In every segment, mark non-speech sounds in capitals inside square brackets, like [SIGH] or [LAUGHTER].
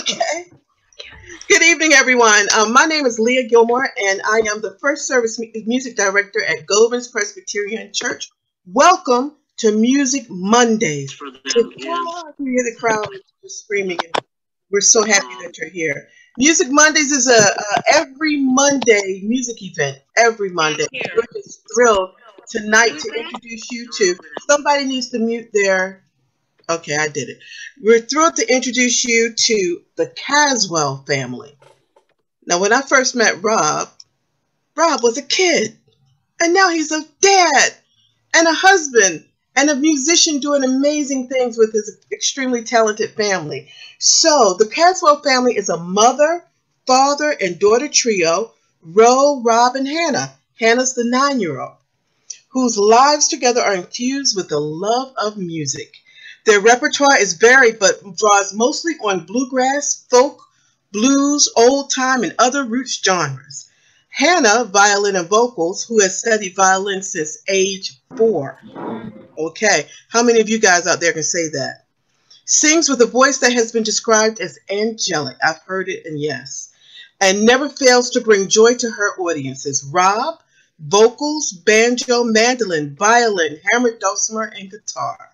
Okay. Good evening, everyone. Um, my name is Lea Gilmore, and I am the first service mu- music director at Govans Presbyterian Church. Welcome to Music Mondays. for them You hear the crowd screaming. We're so happy that you're here. Music Mondays is a, a every Monday music event. Every Monday. We're just thrilled tonight to introduce you to. Somebody needs to mute their. Okay, I did it. We're thrilled to introduce you to the Caswell family. Now, when I first met Rob, Rob was a kid, and now he's a dad and a husband and a musician doing amazing things with his extremely talented family. So, the Caswell family is a mother, father, and daughter trio Ro, Rob, and Hannah. Hannah's the nine year old, whose lives together are infused with the love of music. Their repertoire is varied but draws mostly on bluegrass, folk, blues, old time, and other roots genres. Hannah, violin and vocals, who has studied violin since age four. Okay, how many of you guys out there can say that? Sings with a voice that has been described as angelic. I've heard it, and yes. And never fails to bring joy to her audiences. Rob, vocals, banjo, mandolin, violin, hammered dulcimer, and guitar,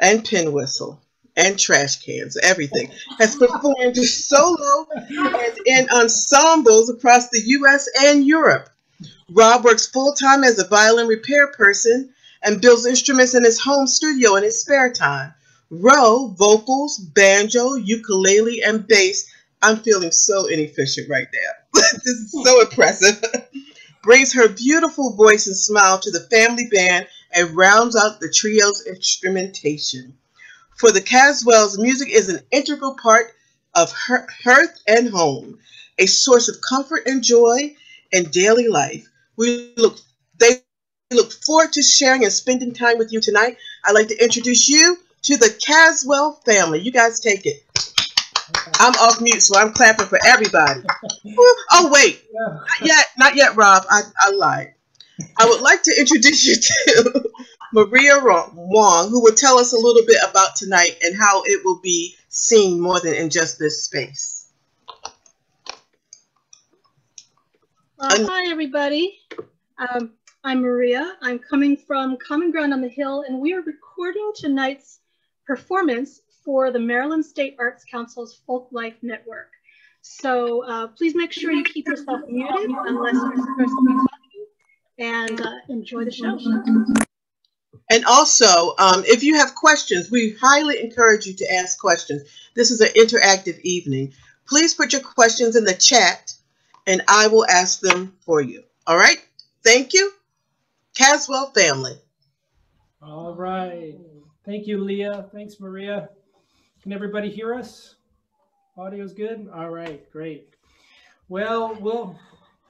and pin whistle, and trash cans, everything. Has performed solo and in ensembles across the U.S. and Europe. Rob works full time as a violin repair person and builds instruments in his home studio in his spare time. Ro, vocals, banjo, ukulele, and bass. I'm feeling so inefficient right now. [LAUGHS] this is so impressive. [LAUGHS] Brings her beautiful voice and smile to the family band and rounds out the trio's instrumentation. For the Caswells, music is an integral part of her- hearth and home, a source of comfort and joy in daily life. We look they look forward to sharing and spending time with you tonight. I'd like to introduce you to the Caswell family. You guys take it. I'm off mute, so I'm clapping for everybody. [LAUGHS] Oh wait, not yet, not yet, Rob. I, I lied. I would like to introduce you to [LAUGHS] Maria Wong, who will tell us a little bit about tonight and how it will be seen more than in just this space. Uh, hi, everybody. Um, I'm Maria. I'm coming from Common Ground on the Hill, and we are recording tonight's performance for the Maryland State Arts Council's Folklife Network. So uh, please make sure you keep yourself muted unless you're supposed to be talking, and uh, enjoy the show. And also, um, if you have questions, we highly encourage you to ask questions. This is an interactive evening. Please put your questions in the chat and I will ask them for you. All right? Thank you. Caswell family. All right. Thank you, Lea. Thanks, Maria. Can everybody hear us? Audio's good? All right, great. Well, we'll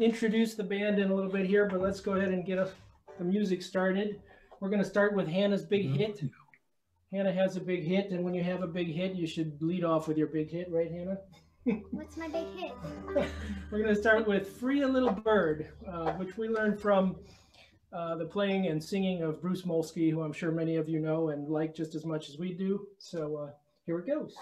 introduce the band in a little bit here, but let's go ahead and get a, the music started. We're going to start with Hannah's big hit. Hannah has a big hit, and when you have a big hit, you should lead off with your big hit, right, Hannah? [LAUGHS] What's my big hit? [LAUGHS] We're going to start with Free a Little Bird, uh, which we learned from uh, the playing and singing of Bruce Molsky, who I'm sure many of you know and like just as much as we do. So uh, here it goes.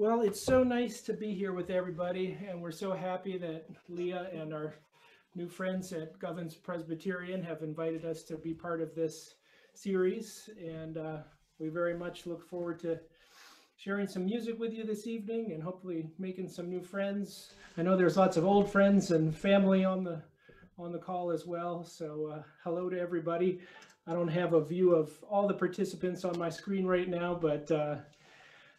Well, it's so nice to be here with everybody, and we're so happy that Lea and our new friends at Govans Presbyterian have invited us to be part of this series. And uh, we very much look forward to sharing some music with you this evening and hopefully making some new friends. I know there's lots of old friends and family on the on the call as well. So uh, hello to everybody. I don't have a view of all the participants on my screen right now, but uh,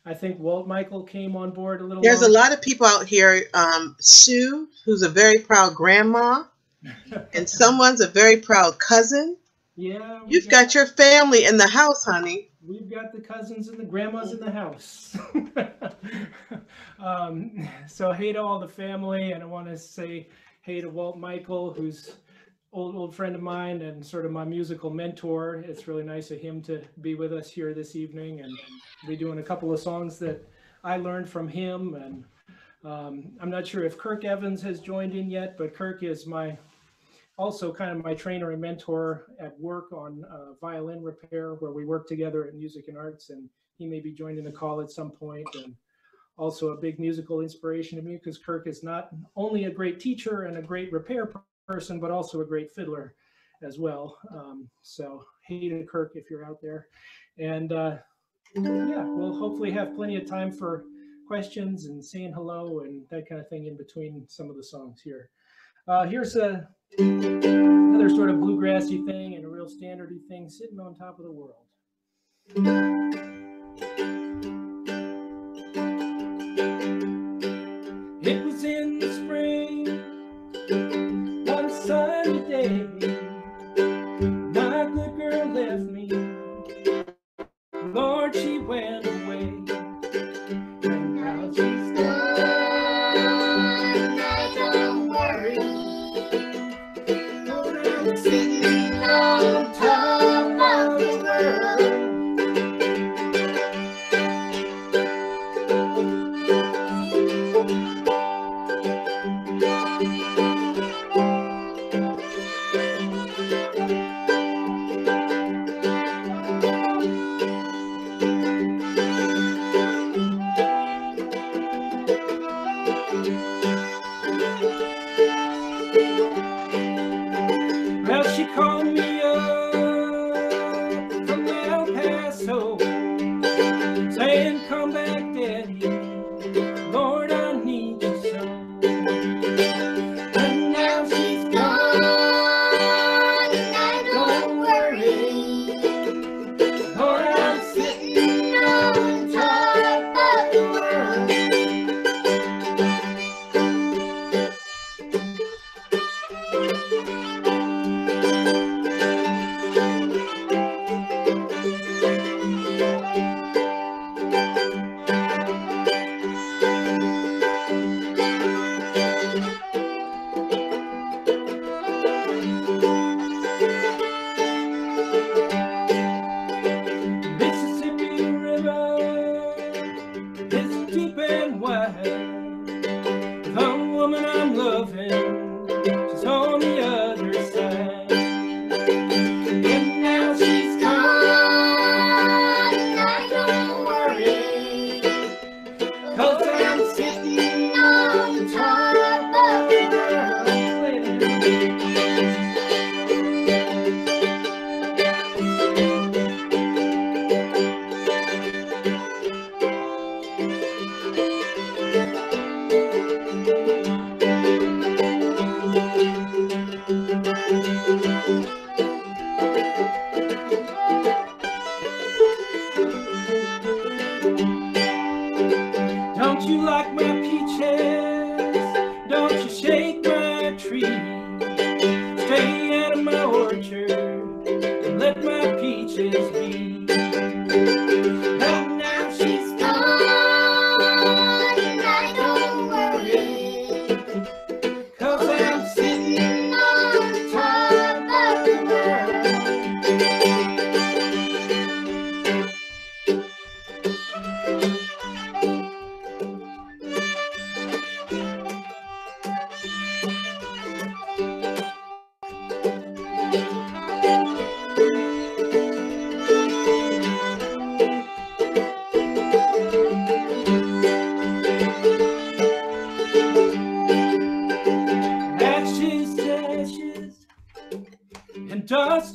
I think Walt Michael came on board a little. There's a lot of people out here. Um, Sue, who's a very proud grandma, [LAUGHS] and someone's a very proud cousin. Yeah, You've got your family in the house, honey. We've got the cousins and the grandmas in the house. [LAUGHS] um, so hey to all the family, and I want to say hey to Walt Michael, who's old old friend of mine and sort of my musical mentor. It's really nice of him to be with us here this evening and be doing a couple of songs that I learned from him. And um, I'm not sure if Kirk Evans has joined in yet, but Kirk is my also kind of my trainer and mentor at work on uh, violin repair, where we work together at Music and Arts, and he may be joining the call at some point. And also a big musical inspiration to me because Kirk is not only a great teacher and a great repair person, but also a great fiddler as well. Um, so to Kirk if you're out there, and uh, yeah, we'll hopefully have plenty of time for questions and saying hello and that kind of thing in between some of the songs here. Uh, here's a another sort of bluegrassy thing and a real standardy thing sitting on top of the world.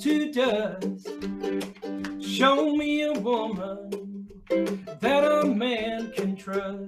To dust. Show me a woman that a man can trust.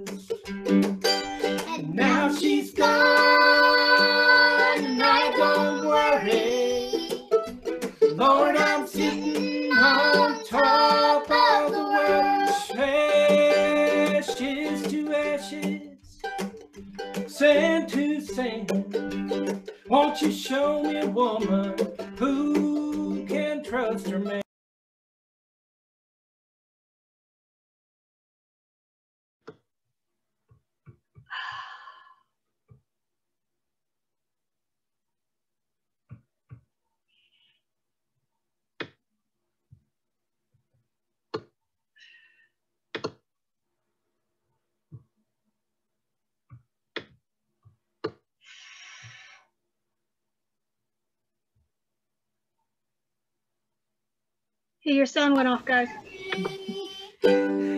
Your sound went off, guys.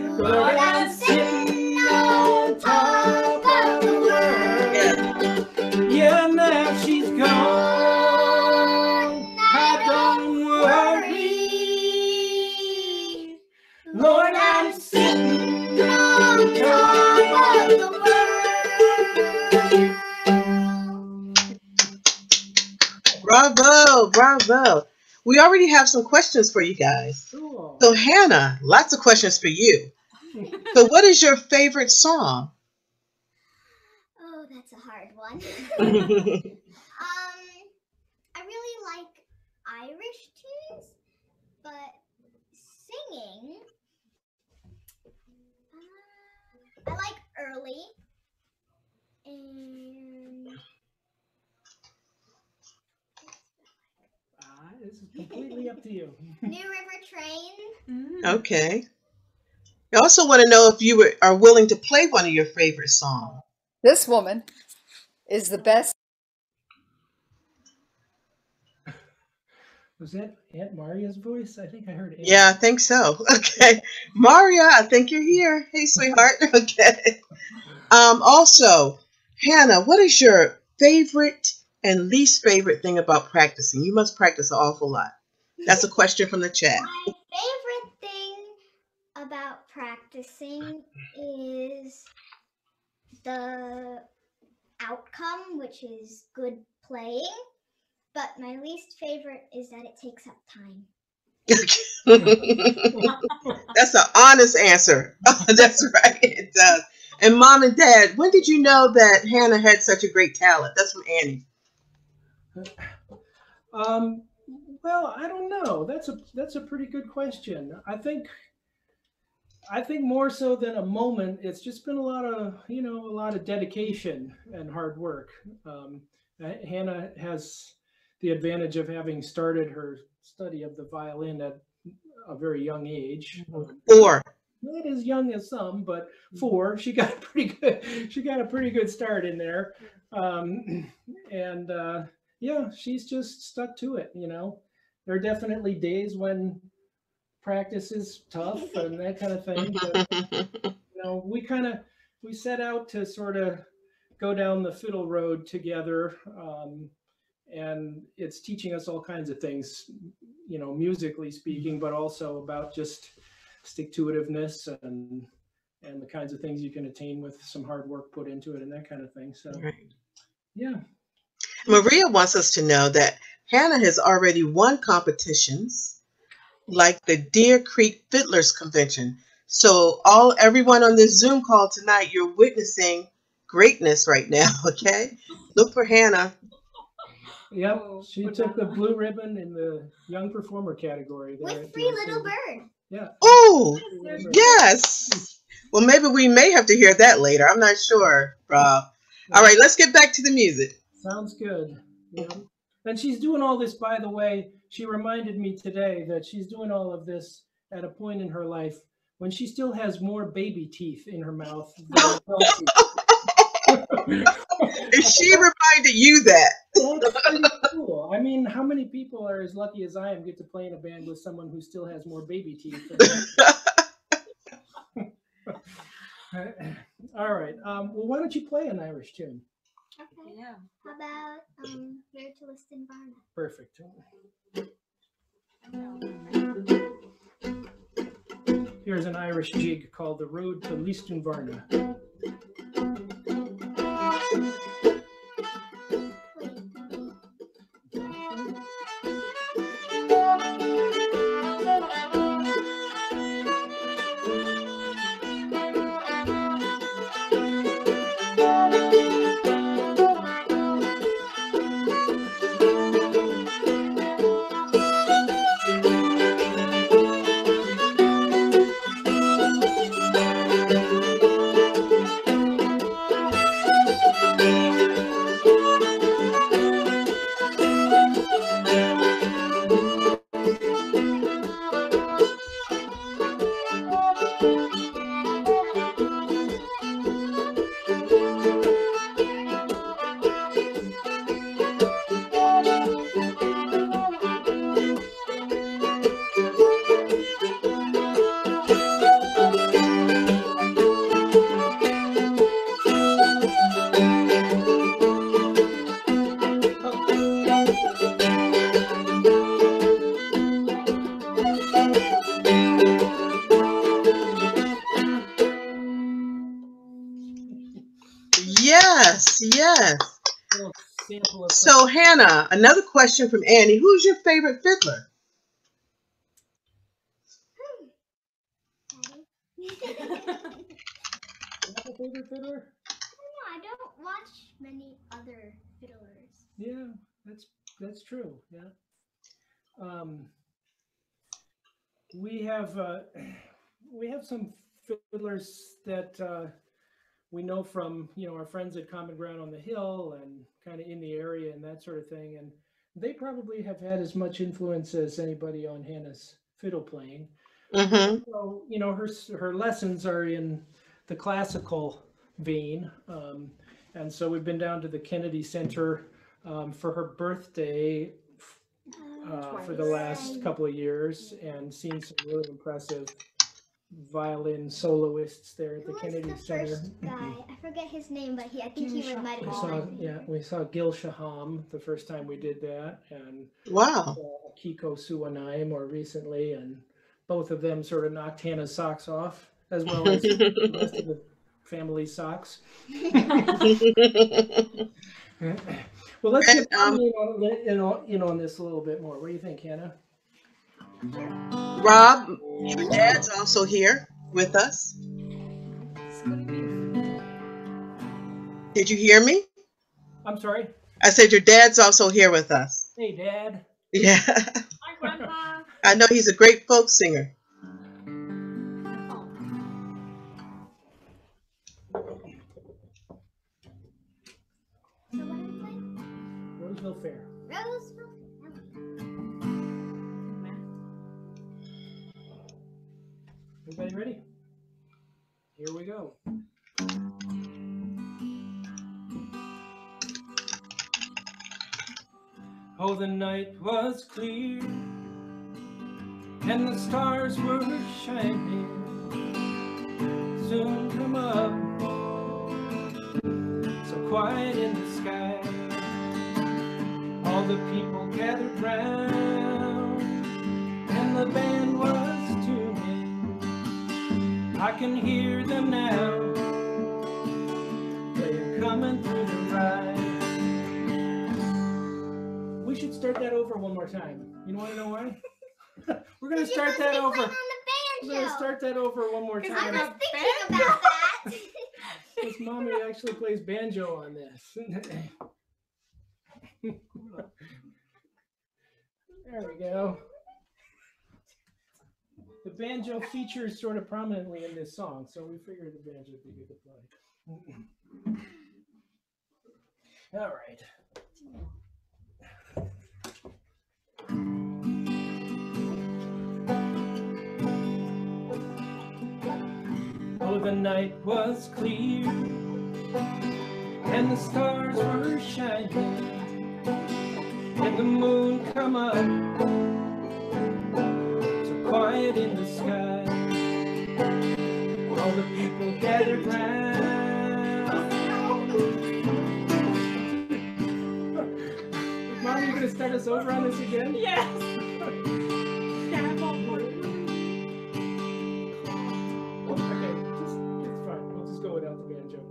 Lord, I'm sitting on top of the world. Yeah. Yeah, now she's gone. I don't worry. Lord, I'm sitting on top of the Bravo, bravo. We already have some questions for you guys. Cool. So, Hannah, lots of questions for you. [LAUGHS] So, what is your favorite song? Oh, that's a hard one. [LAUGHS] [LAUGHS] Um, I really like Irish tunes, but singing, uh, I like early and Ah, this is completely to you. New River Train. Okay. I also want to know if you were, are willing to play one of your favorite songs. This woman is the best. Was that Aunt Maria's voice? I think I heard Aunt. Yeah, I think so. [LAUGHS] Okay. Maria, I think you're here. Hey, sweetheart. [LAUGHS] Okay. Um, also, Hannah, what is your favorite and least favorite thing about practicing? You must practice an awful lot. That's a question from the chat. My favorite thing about practicing is the outcome, which is good playing. But my least favorite is that it takes up time. [LAUGHS] That's an honest answer. [LAUGHS] That's right. It does. And mom and dad, when did you know that Hannah had such a great talent? That's from Annie. Um, well, I don't know. That's a that's a pretty good question. I think I think more so than a moment, it's just been a lot of you know a lot of dedication and hard work. Um, Hannah has the advantage of having started her study of the violin at a very young age. Four. Not as young as some, but four. She got a pretty good. She got a pretty good start in there, um, and uh, yeah, she's just stuck to it. You know, there are definitely days when practice is tough [LAUGHS] and that kind of thing. But [LAUGHS] you know, we kind of we set out to sort of go down the fiddle road together, um, and it's teaching us all kinds of things, you know, musically speaking, but also about just stick to itiveness and and the kinds of things you can attain with some hard work put into it and that kind of thing. So Right. yeah, Maria wants us to know that Hannah has already won competitions like the Deer Creek Fiddlers Convention. So all everyone on this Zoom call tonight, you're witnessing greatness right now, [LAUGHS] okay? Look for Hannah. Yep, Oh, she took the blue ribbon in the young performer category. there With at Free Little occasion. Bird. Yeah. Oh, yes. Well, maybe we may have to hear that later. I'm not sure, Rob. All right, let's get back to the music. Sounds good. Yeah. And she's doing all this, by the way. She reminded me today that she's doing all of this at a point in her life when she still has more baby teeth in her mouth. than. And [LAUGHS] [LAUGHS] she reminded you that. That's pretty cool. I mean, how many people are as lucky as I am get to play in a band with someone who still has more baby teeth? than- [LAUGHS] all right. Um, well, why don't you play an Irish tune? Okay. Yeah. How about um, Here to Lisdoonvarna? Perfect. Here's an Irish jig called The Road to Lisdoonvarna. Yes, of So, Hannah, another question from Annie. Who's your favorite fiddler? You favorite fiddler? I don't watch many other fiddlers. Yeah, that's that's true. Yeah. Um, we have uh, [CLEARS THROAT] we have some fiddlers that uh, we know from you know our friends at Common Ground on the Hill and kind of in the area and that sort of thing, and they probably have had as much influence as anybody on Hannah's fiddle playing. Mm-hmm. So you know her her lessons are in the classical vein, um, and so we've been down to the Kennedy Center um, for her birthday uh, for the last couple of years and seen some really impressive violin soloists there at the Who was Kennedy the Center. first guy? I forget his name, but he I think he Jim was might We saw, yeah, we saw Gil Shaham the first time we did that, and Wow. uh, Kiko Suwanai more recently, and both of them sort of knocked Hannah's socks off, as well as the rest of the family socks. [LAUGHS] [LAUGHS] well, let's get And, um, in, on, in, on, in on this a little bit more. What do you think, Hannah? Rob, your dad's also here with us. Did you hear me? I'm sorry. I said your dad's also here with us. Hey, Dad. Yeah. Hi, Grandpa. [LAUGHS] I know he's a great folk singer. Night was clear, and the stars were shining. Soon come up, so quiet in the sky. All the people gathered round, and the band was tuning. I can hear them now. They're coming through the should start that over one more time. You want to know why? [LAUGHS] We're gonna start that over. We're gonna start that over one more Is I time. was thinking about that. [LAUGHS] Because mommy actually plays banjo on this. [LAUGHS] There we go. The banjo features sort of prominently in this song, so we figured the banjo would be good to play. All right. Oh, the night was clear, and the stars were shining, and the moon come up, so quiet in the sky. All the people gathered round. You gonna start us over on this again? Yes. [LAUGHS] I'm all for it. Oh, okay, just it's fine. We'll just go without the banjo. [LAUGHS]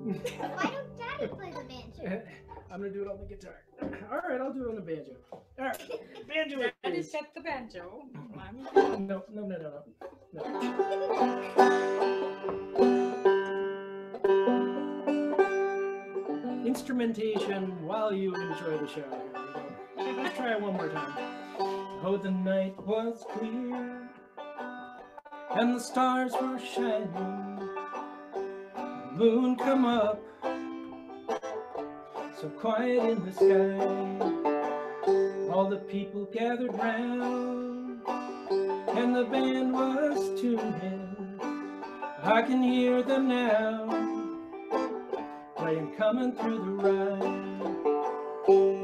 Why don't Daddy play the banjo? [LAUGHS] I'm gonna do it on the guitar. [CLEARS THROAT] All right, I'll do it on the banjo. All right, banjo Daddy set the banjo. No, no, no, no, no. no. Instrumentation while you enjoy the show. Try it one more time. Oh, the night was clear, and the stars were shining. Moon come up, so quiet in the sky. All the people gathered round, and the band was tuning. I can hear them now, playing coming through the ride.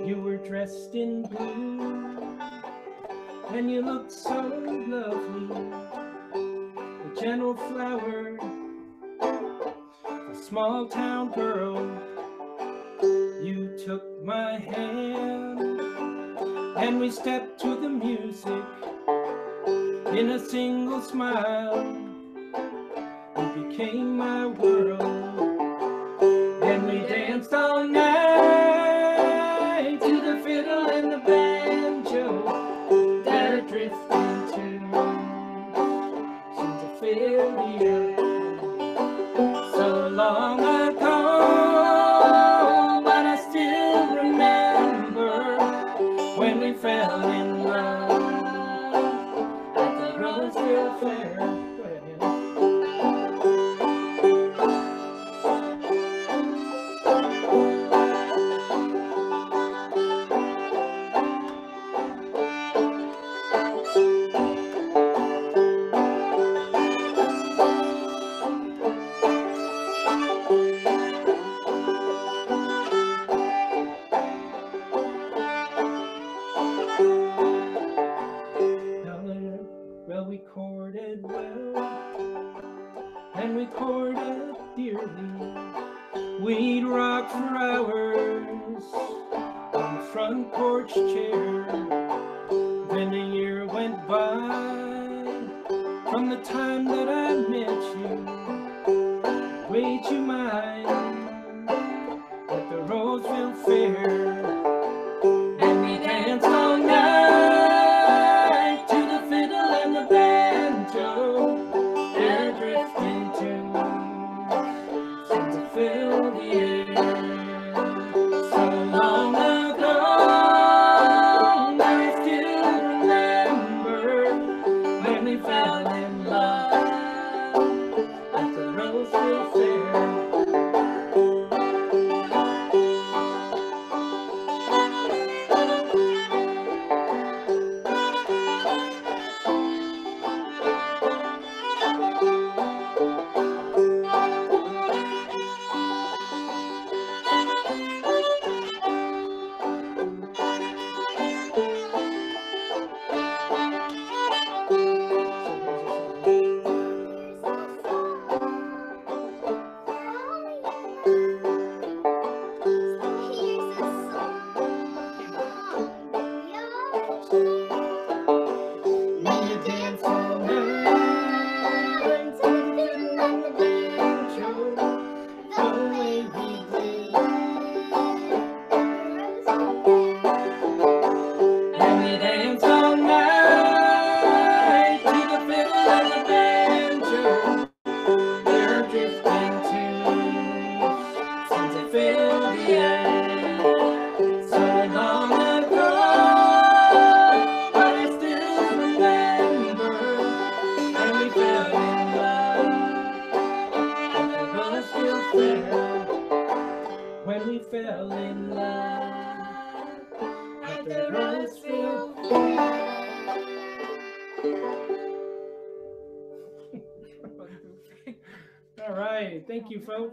You were dressed in blue, and you looked so lovely. The gentle flower, the small town girl. You took my hand, and we stepped to the music in a single smile. You became my world, and we danced all night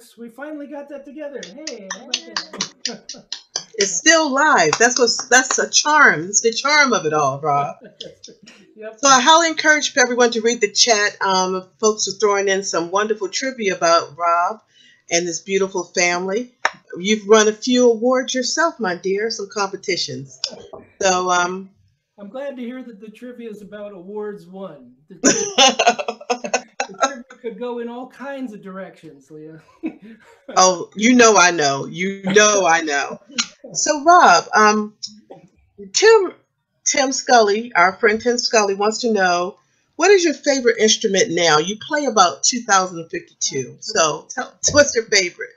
folks. We finally got that together. Hey, how about that? It's still live. That's what's that's a charm. It's the charm of it all, Rob. [LAUGHS] yep. So I highly encourage everyone to read the chat. Um, folks are throwing in some wonderful trivia about Rob and this beautiful family. You've run a few awards yourself, my dear, some competitions. So um, I'm glad to hear that the trivia is about awards won. [LAUGHS] [LAUGHS] [LAUGHS] The trivia, the trivia could go in all kinds of directions, Lea. [LAUGHS] oh, you know I know. You know I know. So Rob, um, Tim Tim Scully, our friend Tim Scully, wants to know what is your favorite instrument now? You play about 2052. So tell what's your favorite?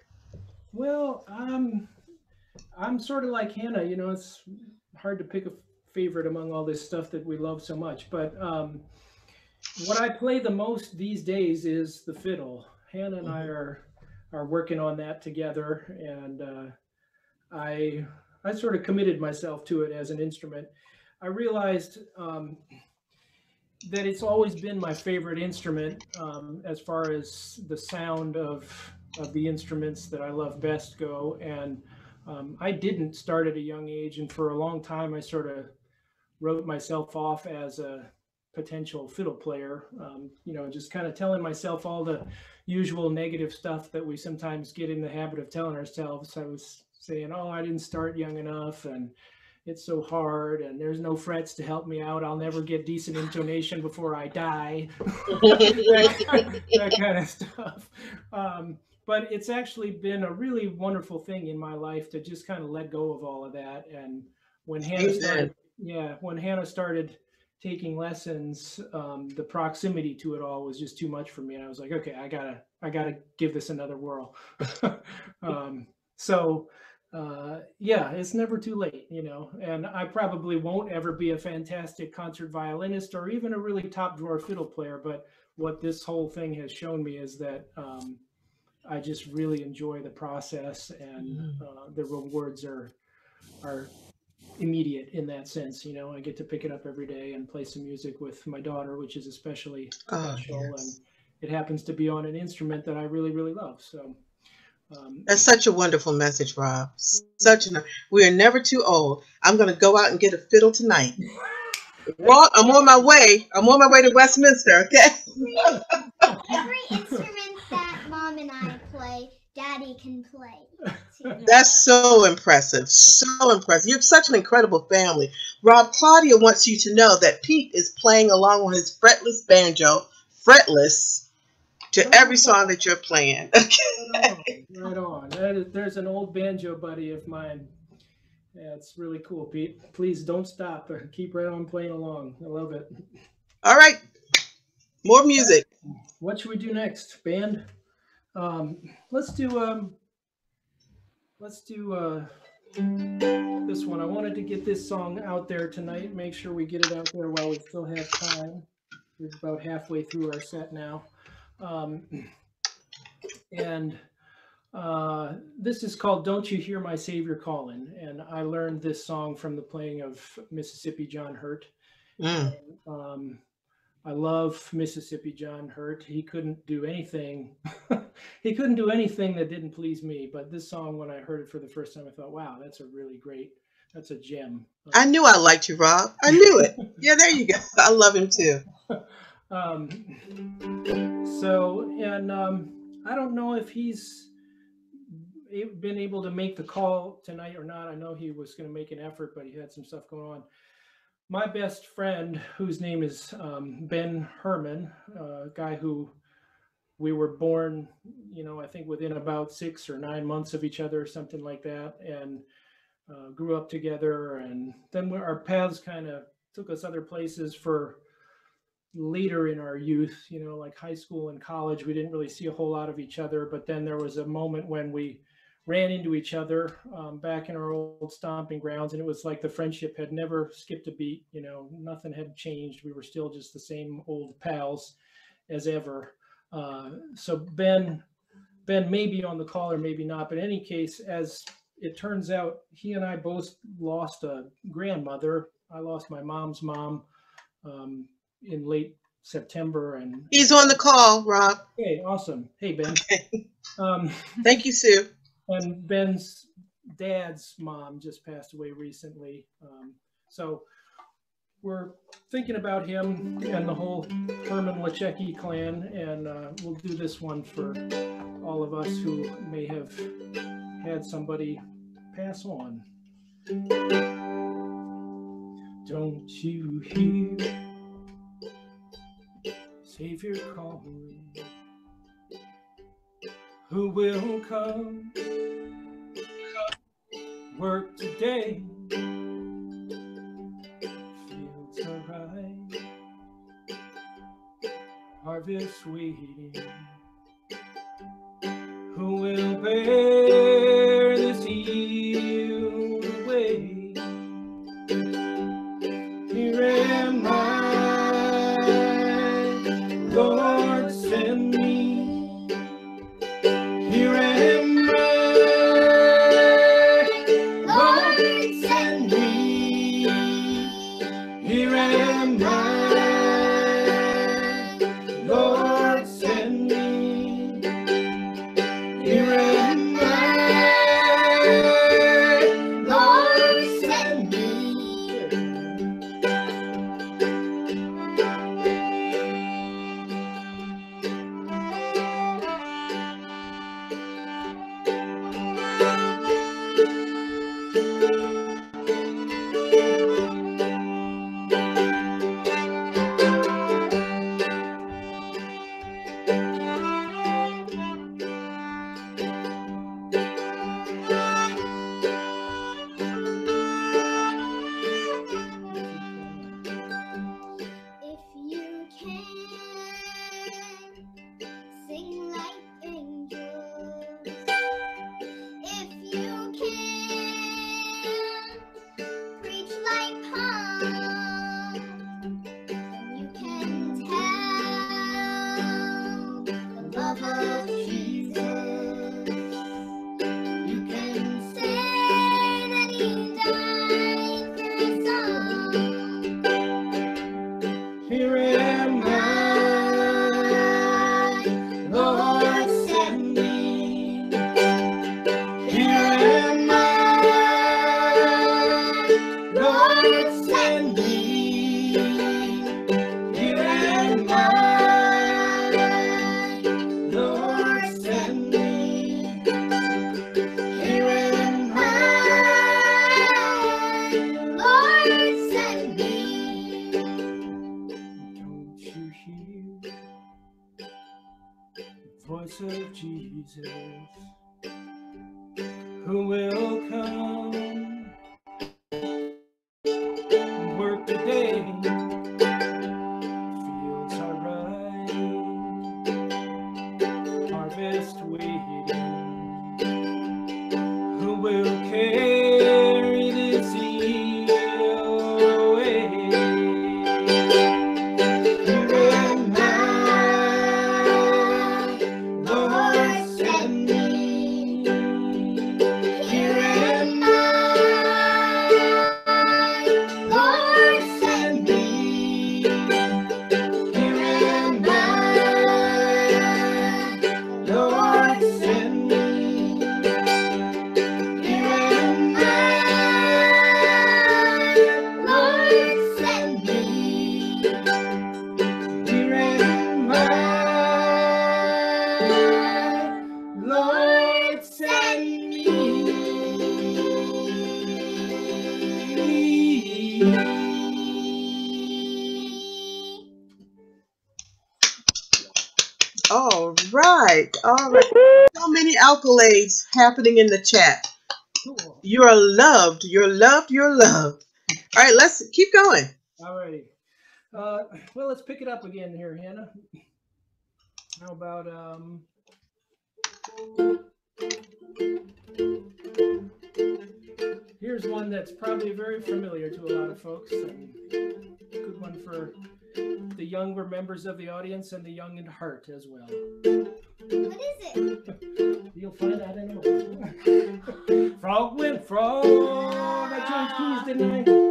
Well, um, I'm sort of like Hannah. You know, it's hard to pick a favorite among all this stuff that we love so much. But um, what I play the most these days is the fiddle. Hannah and I are are working on that together, and uh, I I sort of committed myself to it as an instrument. I realized um, that it's always been my favorite instrument um, as far as the sound of of the instruments that I love best go. And um, I didn't start at a young age, and for a long time, I sort of wrote myself off as a potential fiddle player. Um, you know, just kind of telling myself all the usual negative stuff that we sometimes get in the habit of telling ourselves. I was saying, "Oh, I didn't start young enough," and it's so hard and there's no frets to help me out i'll never get decent intonation before i die [LAUGHS] that, that kind of stuff um, but it's actually been a really wonderful thing in my life to just kind of let go of all of that and when hannah started yeah when hannah started taking lessons um, the proximity to it all was just too much for me and i was like okay i gotta i gotta give this another whirl [LAUGHS] um, so uh, yeah, it's never too late, you know, and I probably won't ever be a fantastic concert violinist or even a really top drawer fiddle player. But what this whole thing has shown me is that um, I just really enjoy the process, and uh, the rewards are are immediate in that sense. You know, I get to pick it up every day and play some music with my daughter, which is especially Oh, special, and it happens to be on an instrument that I really, really love. So. Um, That's such a wonderful message, Rob. Such an we are never too old. I'm gonna go out and get a fiddle tonight. [LAUGHS] Well, I'm on my way. I'm on my way to Westminster. Okay. Every instrument that mom and I play, daddy can play. [LAUGHS] That's so impressive. So impressive. You have such an incredible family. Rob, Claudia wants you to know that Pete is playing along on his fretless banjo, fretless, to every song that you're playing. Right [LAUGHS] on. Right on. That is, there's an old banjo buddy of mine. Yeah, it's really cool, Pete. Please don't stop. [LAUGHS] Keep right on playing along. I love it. All right. More music. What should we do next, band? Um, let's do um, let's do uh, this one. I wanted to get this song out there tonight. Make sure we get it out there while we still have time. We're about halfway through our set now. Um, and uh, this is called Don't You Hear My Savior Calling. And I learned this song from the playing of Mississippi John Hurt. Mm. Um, I love Mississippi John Hurt. He couldn't do anything. [LAUGHS] he couldn't do anything that didn't please me. But this song, when I heard it for the first time, I thought, wow, that's a really great, that's a gem. I knew I liked you, Rob. I knew it. Yeah, there you go. I love him too. [LAUGHS] Um, so, and um, I don't know if he's been able to make the call tonight or not. I know he was going to make an effort, but he had some stuff going on. My best friend, whose name is um, Ben Herman, a guy who we were born, you know, I think within about six or nine months of each other, something like that, and uh, grew up together. And then our paths kind of took us other places for later in our youth, you know, like high school and college, we didn't really see a whole lot of each other. But then there was a moment when we ran into each other um, back in our old stomping grounds, and it was like the friendship had never skipped a beat. You know, nothing had changed. We were still just the same old pals as ever. Uh, so Ben, Ben may be on the call or maybe not, but in any case, as it turns out, he and I both lost a grandmother. I lost my mom's mom um, in late September. And He's on the call, Rob. Hey, awesome. Hey Ben. Um, Thank you, Sue. And Ben's dad's mom just passed away recently. Um, so we're thinking about him and the whole Herman Lachecki clan, and uh, we'll do this one for all of us who may have had somebody pass on. Don't you hear Savior calling? Who will come? Work today. Fields are ripe. Harvest waiting. Who will bear happening in the chat. Cool. You're loved. You're loved. You're loved. All right, let's keep going. Alrighty. Uh, well, let's pick it up again here, Hannah. How about um? Here's one that's probably very familiar to a lot of folks, and good one for the younger members of the audience and the young in heart as well. What is it? You'll find out in a moment. [LAUGHS] frog went frog. I joined keys, didn't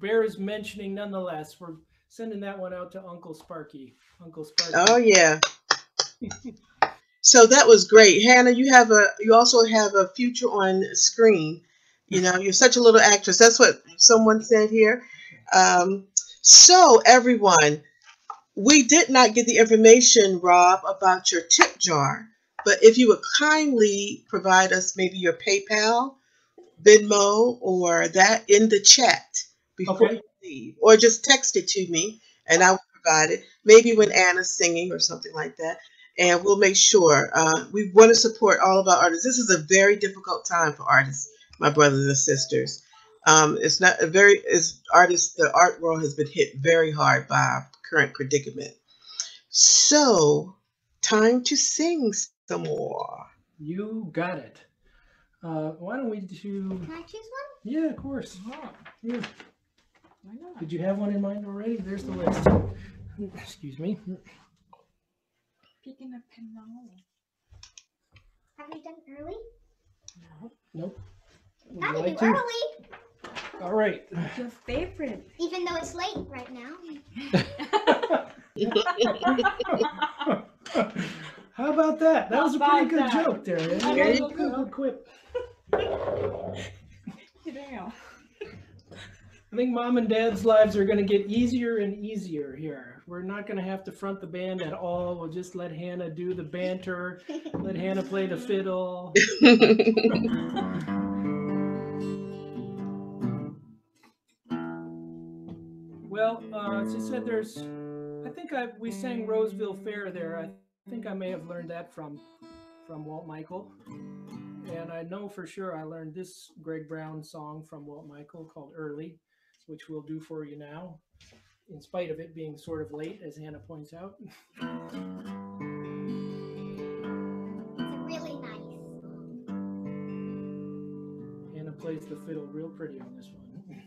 bears mentioning nonetheless, we're sending that one out to Uncle Sparky. Uncle Sparky. Oh yeah. so that was great, Hannah. You have a you also have a future on screen. You know, you're such a little actress. That's what someone said here. Um, so everyone, we did not get the information, Rob, about your tip jar. But if you would kindly provide us maybe your PayPal, Venmo, or that in the chat before Okay. you leave, or just text it to me and I will provide it. Maybe when Hannah's singing or something like that. And we'll make sure. Uh, we want to support all of our artists. This is a very difficult time for artists, my brothers and sisters. Um, it's not a very, as artists, the art world has been hit very hard by our current predicament. So, time to sing some more. You got it. Uh, why don't we do? Can I choose one? Yeah, of course. Yeah. Why not? Did you have one in mind already? There's the list. Excuse me. Picking a pen now. Have you done early? No. Nope. Would Gotta you like do to? early, All right. What's your favorite? even though it's late right now. [LAUGHS] How about that? That was a pretty about good that? joke there. I Good, like good, good quip. [LAUGHS] Damn. I think mom and dad's lives are going to get easier and easier here. We're not going to have to front the band at all. We'll just let Hannah do the banter, let Hannah play the fiddle. [LAUGHS] well, uh, she said there's, I think I, we sang Roseville Fair there. I think I may have learned that from, from Walt Michael. And I know for sure I learned this Greg Brown song from Walt Michael called Early which we'll do for you now, in spite of it being sort of late, as Hannah points out. [LAUGHS] Really nice. Hannah plays the fiddle real pretty on this one.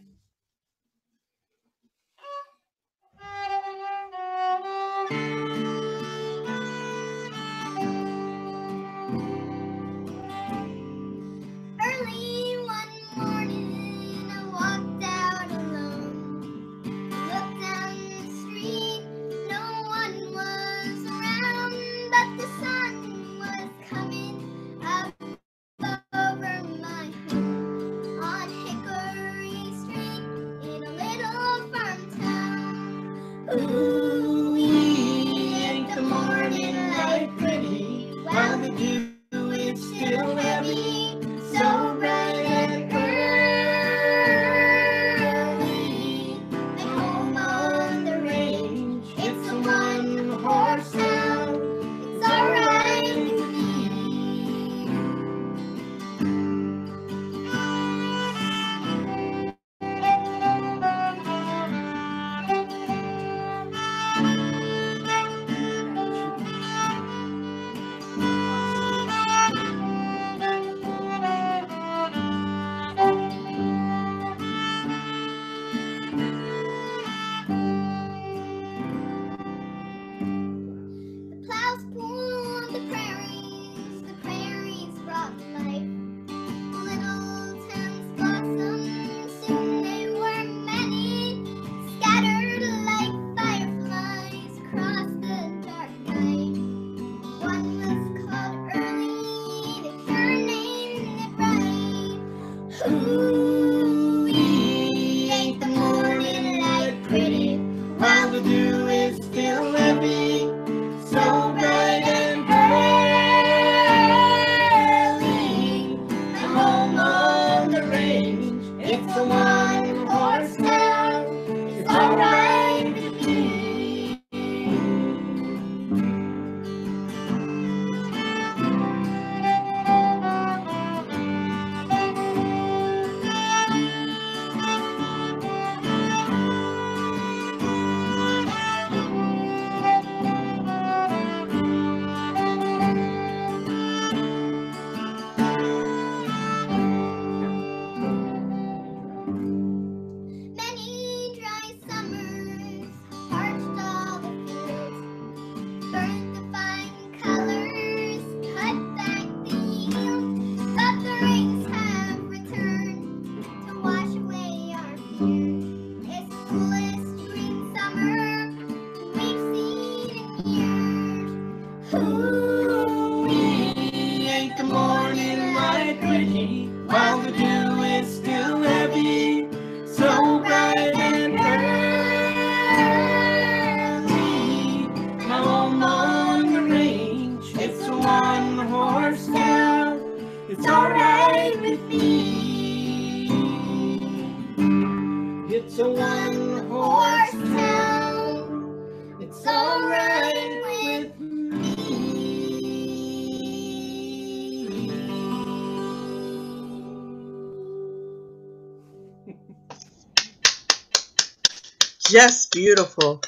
just beautiful.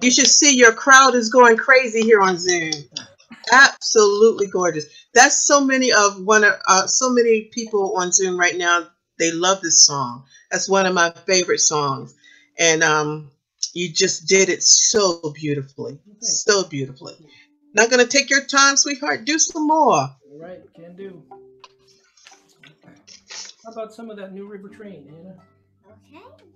You should see your crowd is going crazy here on Zoom. Absolutely gorgeous. That's so many of one of uh, so many people on Zoom right now. They love this song. That's one of my favorite songs, and um, you just did it so beautifully, so beautifully. Not gonna take your time, sweetheart. Do some more. All right, can do. How about some of that New River Train, Hannah? Okay.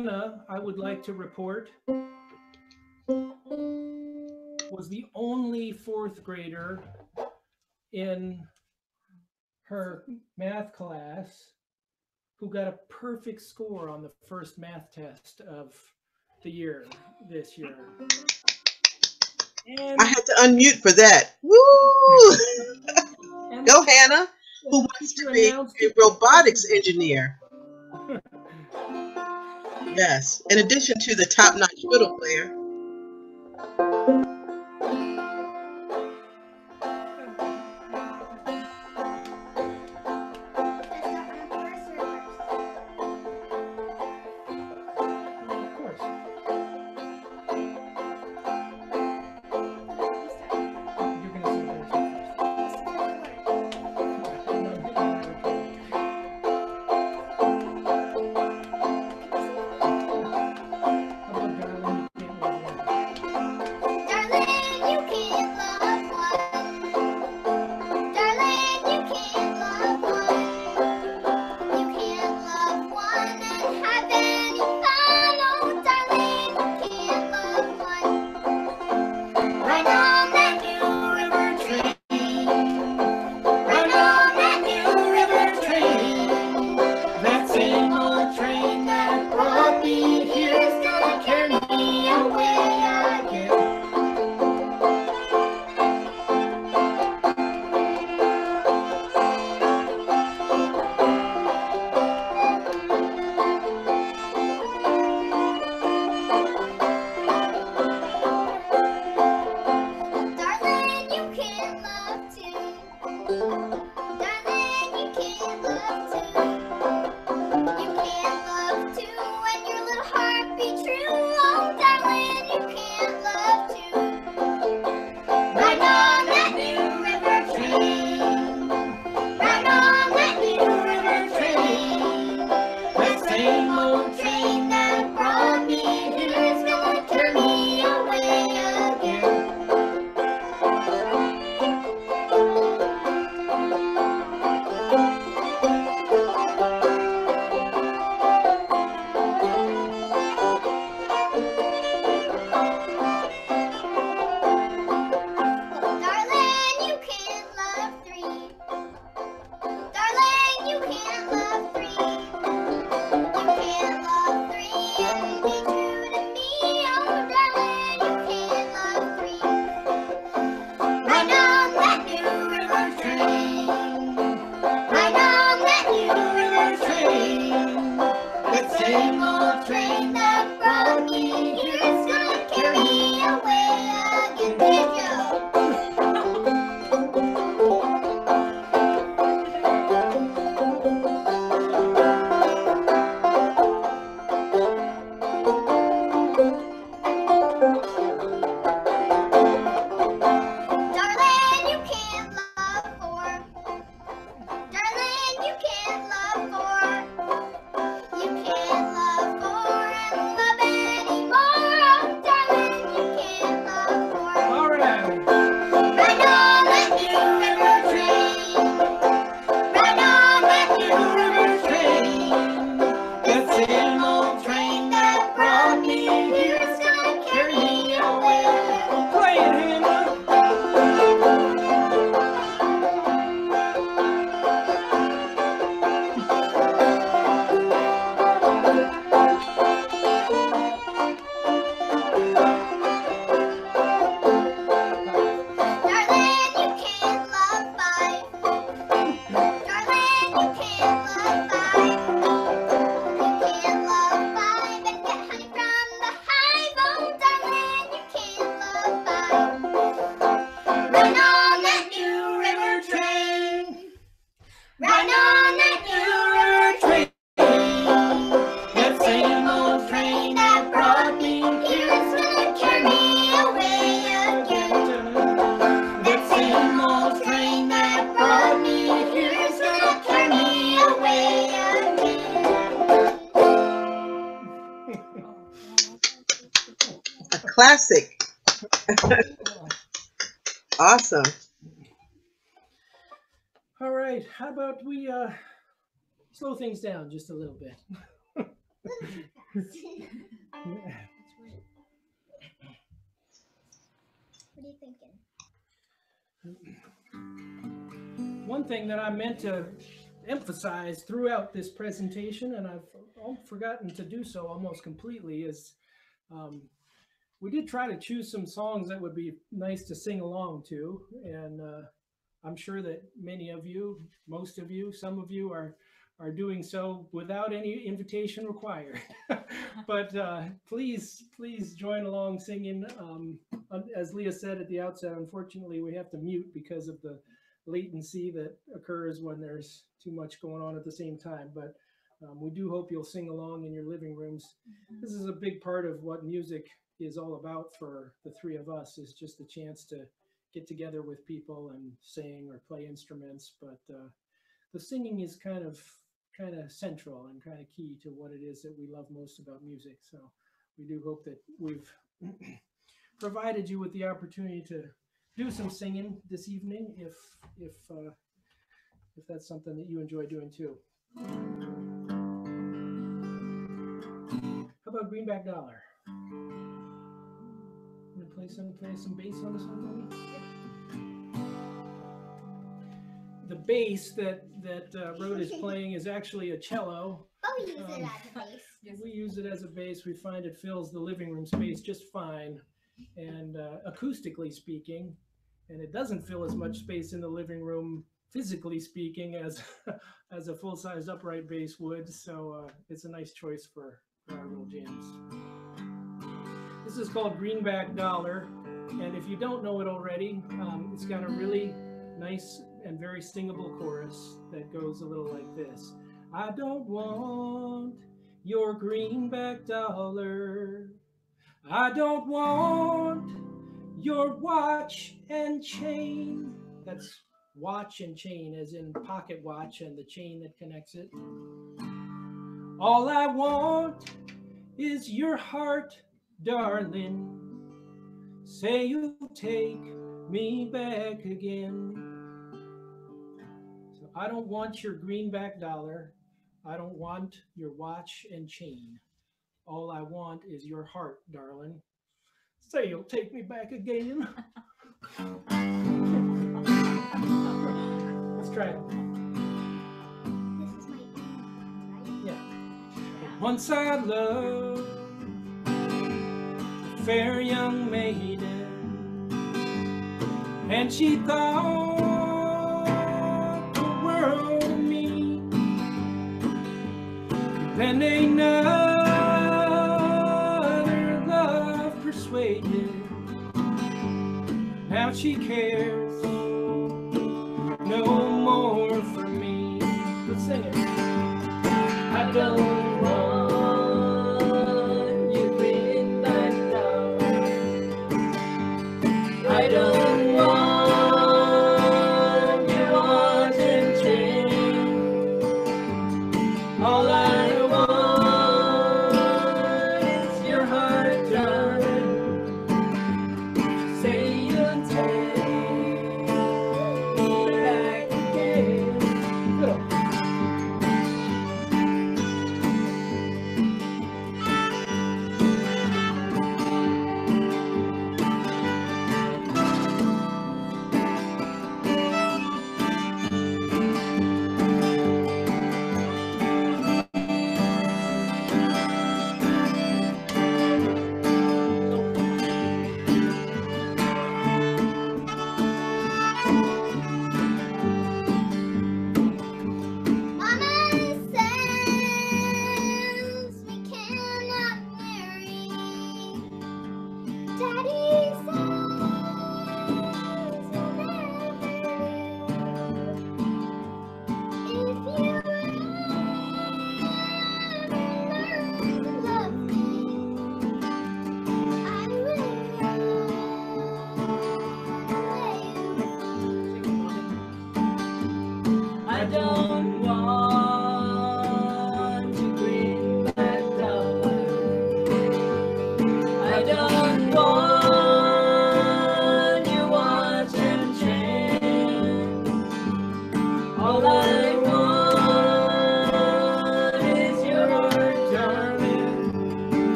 Hannah, I would like to report, was the only fourth grader in her math class who got a perfect score on the first math test of the year this year. And I had to unmute for that. Woo! [LAUGHS] Go, Hannah, who wants to be a robotics engineer. Yes. In addition to the top notch fiddle player, things down just a little bit. what are you thinking? One thing that I meant to emphasize throughout this presentation, and I've forgotten to do so almost completely, is um, we did try to choose some songs that would be nice to sing along to. And uh, I'm sure that many of you, most of you, some of you are are doing so without any invitation required. [LAUGHS] but uh, please, please join along singing. Um, as Lea said at the outset, unfortunately, we have to mute because of the latency that occurs when there's too much going on at the same time. But um, we do hope you'll sing along in your living rooms. This is a big part of what music is all about for the three of us is just a chance to get together with people and sing or play instruments. But uh, the singing is kind of kind of central and kind of key to what it is that we love most about music. So we do hope that we've [CLEARS THROAT] provided you with the opportunity to do some singing this evening if if uh, if that's something that you enjoy doing too. How about Greenback Dollar? Gonna play some play some bass on this one, maybe? Bass that that uh, Rhoda is [LAUGHS] playing is actually a cello. Oh, use it Um, as a bass. We use it as a bass. We find it fills the living room space just fine, and uh, acoustically speaking, and it doesn't fill as much space in the living room physically speaking as [LAUGHS] as a full size upright bass would. So uh, it's a nice choice for, for our little jams. This is called Greenback Dollar, and if you don't know it already, um, it's got a really nice and very singable chorus that goes a little like this. I don't want your greenback dollar. I don't want your watch and chain. That's watch and chain, as in pocket watch and the chain that connects it. All I want is your heart, darling. Say you'll take me back again. I don't want your greenback dollar. I don't want your watch and chain. All I want is your heart, darling. Say you'll take me back again. [LAUGHS] Let's try it. This is my own, Yeah. Once I loved a fair young maiden, and she thought Then another love persuaded. Now she cares no more for me. Let's sing it. I don't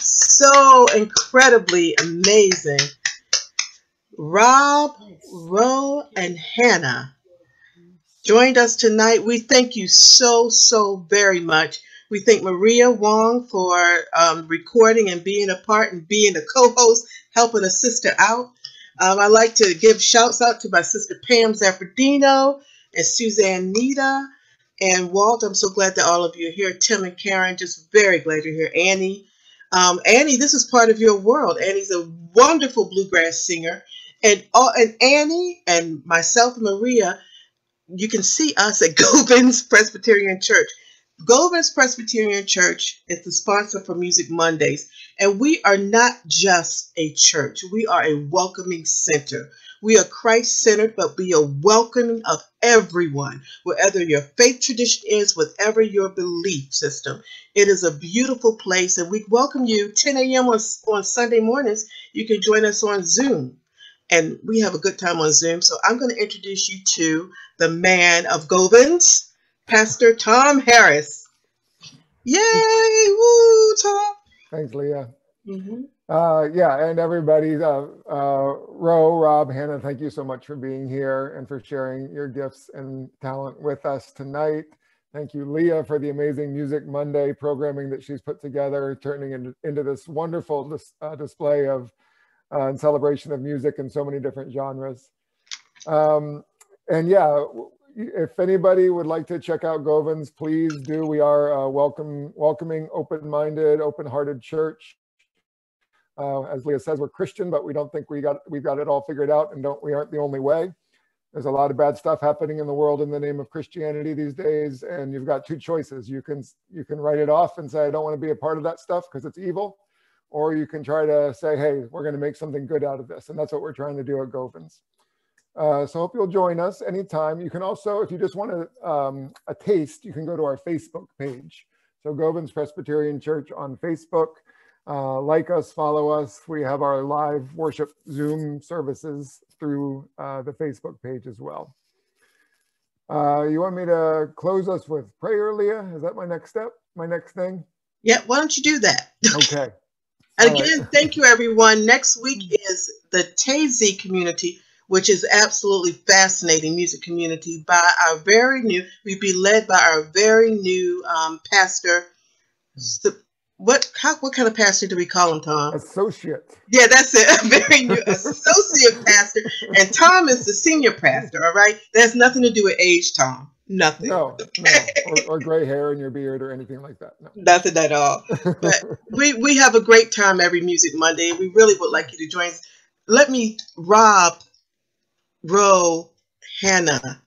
so incredibly amazing. Rob, Ro, and Hannah joined us tonight. We thank you so, so very much. We thank Maria Wong for um, recording and being a part and being a co-host, helping a sister out. Um, I'd like to give shouts out to my sister Pam Zaffredino and Suzanne Nita and Walt. I'm so glad that all of you are here. Tim and Karen, just very glad you're here. Annie, um, Annie, this is part of your world. Annie's a wonderful bluegrass singer, and all, and Annie and myself Maria, you can see us at [LAUGHS] Govans Presbyterian Church. Govans Presbyterian Church is the sponsor for Music Mondays, and we are not just a church. We are a welcoming center. We are Christ centered, but we are welcoming of everyone, whatever your faith tradition is, whatever your belief system. It is a beautiful place, and we welcome you 10 a.m. on, on Sunday mornings. You can join us on Zoom, and we have a good time on Zoom. So I'm going to introduce you to the man of Govans, Pastor Tom Harris. Yay! Woo, Tom! Thanks, Lea. Mhm. Uh, yeah, and everybody, uh, uh, Ro, Rob, Hannah, thank you so much for being here and for sharing your gifts and talent with us tonight. Thank you, Lea, for the amazing Music Monday programming that she's put together, turning into, into this wonderful dis, uh, display of uh, and celebration of music in so many different genres. Um, and yeah, if anybody would like to check out Govans, please do. We are a welcome, welcoming, open-minded, open-hearted church. Uh, as Lea says, we're Christian, but we don't think we got we've got it all figured out, and don't we aren't the only way. There's a lot of bad stuff happening in the world in the name of Christianity these days, and you've got two choices. You can you can write it off and say I don't want to be a part of that stuff because it's evil, or you can try to say, hey, we're going to make something good out of this, and that's what we're trying to do at Govans. Uh, so hope you'll join us anytime. You can also, if you just want a, um, a taste, you can go to our Facebook page. So Govans Presbyterian Church on Facebook. Uh, like us, follow us. We have our live worship Zoom services through uh, the Facebook page as well. Uh, you want me to close us with prayer, Lea? Is that my next step? My next thing? Yeah, why don't you do that? [LAUGHS] Okay. And All right. again, thank you, everyone. Next week is the Taizé community, which is absolutely fascinating music community by our very new. We'd be led by our very new um, pastor. S- What how, what kind of pastor do we call him, Tom? Associate. Yeah, that's it. [LAUGHS] A very new [LAUGHS] associate pastor, and Tom is the senior pastor. All right, that has nothing to do with age, Tom. Nothing. No, [LAUGHS] no. Or, or gray hair in your beard or anything like that. No. Nothing at all. But [LAUGHS] we we have a great time every Music Monday. We really would like you to join us. Let me, Rob, Ro, Hannah,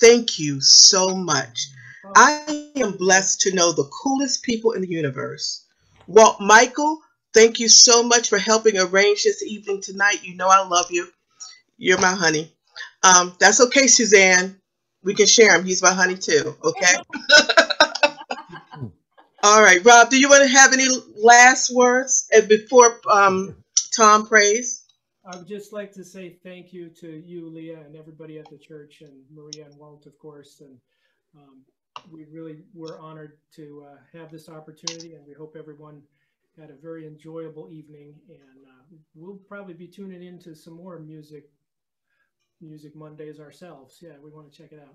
thank you so much. I am blessed to know the coolest people in the universe. Walt Michael, thank you so much for helping arrange this evening tonight. You know I love you. You're my honey. Um, that's okay, Suzanne. We can share him. He's my honey too. Okay. [LAUGHS] All right, Rob. Do you want to have any last words before um, Tom prays? I would just like to say thank you to you, Lea, and everybody at the church, and Maria and Walt, of course. And um, we really were honored to uh, have this opportunity, and we hope everyone had a very enjoyable evening. And uh, we'll probably be tuning into some more music, music Mondays ourselves. Yeah, we want to check it out.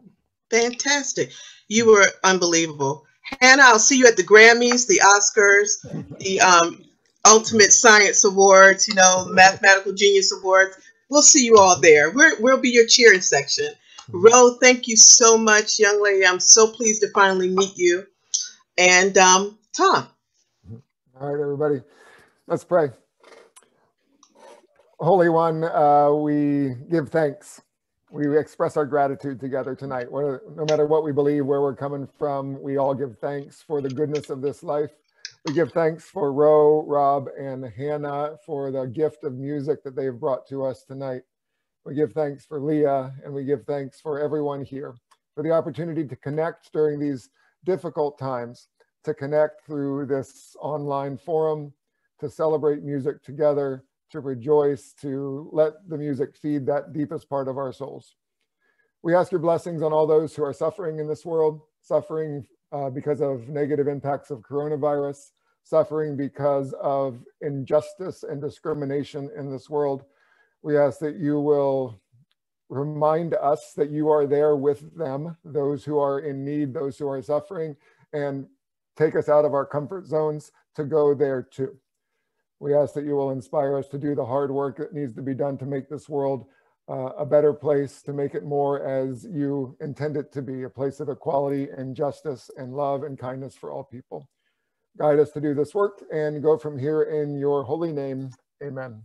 Fantastic. You were unbelievable. Hannah, I'll see you at the Grammys, the Oscars, the um, Ultimate Science Awards, you know, Mathematical Genius Awards. We'll see you all there. We're, we'll be your cheering section. Ro, thank you so much, young lady. I'm so pleased to finally meet you. And um, Tom. All right, everybody, let's pray. Holy One, uh, we give thanks. We express our gratitude together tonight. No matter what we believe, where we're coming from, we all give thanks for the goodness of this life. We give thanks for Ro, Rob, and Hannah for the gift of music that they've brought to us tonight. We give thanks for Lea, and we give thanks for everyone here for the opportunity to connect during these difficult times, to connect through this online forum, to celebrate music together, to rejoice, to let the music feed that deepest part of our souls. We ask your blessings on all those who are suffering in this world, suffering uh, because of negative impacts of coronavirus, suffering because of injustice and discrimination in this world. We ask that you will remind us that you are there with them, those who are in need, those who are suffering, and take us out of our comfort zones to go there too. We ask that you will inspire us to do the hard work that needs to be done to make this world uh, a better place, to make it more as you intend it to be, a place of equality and justice and love and kindness for all people. Guide us to do this work and go from here in your holy name. Amen.